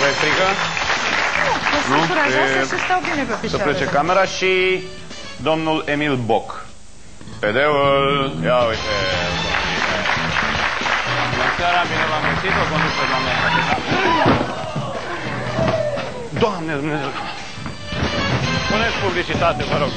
vă e frică? Nu, sunt curajoasă și stau bine pe picioare. Să plece camera și domnul Emil Boc. PD-ul, ia uite. Bună seara, bine v-am găsit, o conduce pe doamna Doamne Dumnezeu! Puneți publicitate, vă rog.